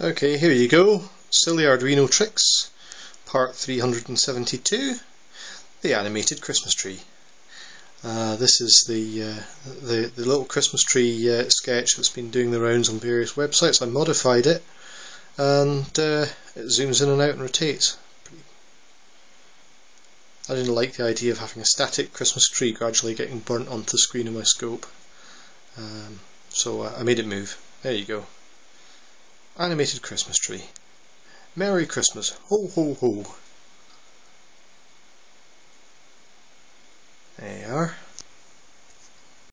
Okay, here you go. Silly Arduino Tricks, part 372, the animated Christmas tree. Uh, this is the, uh, the, the little Christmas tree uh, sketch that's been doing the rounds on various websites. I modified it and uh, it zooms in and out and rotates. I didn't like the idea of having a static Christmas tree gradually getting burnt onto the screen of my scope. Um, so uh, I made it move. There you go. Animated Christmas tree. Merry Christmas. Ho ho ho. There you are.